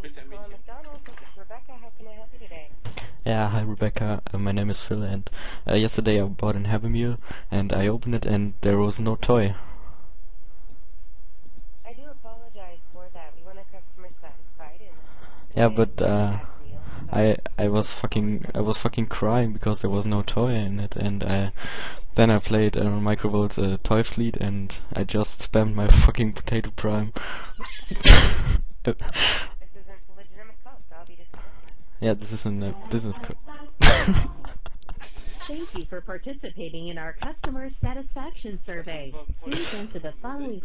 Thank you for calling McDonald's. This is Rebecca. How can I help you? Yeah, hi Rebecca. Uh, my name is Phil, and uh, yesterday I bought an Happy Meal, and I opened it, and there was no toy. I do apologize for that. We want our customers satisfied and Yeah, but uh, I I was fucking I was fucking crying because there was no toy in it, and I then I played uh, Microvolts uh, Toy Fleet, and I just spammed my fucking potato prime. Uh, This isn't a legitimate call, so I'll be disconnected. Yeah, this is a uh, business code. Thank you for participating in our customer satisfaction survey. Please enter the following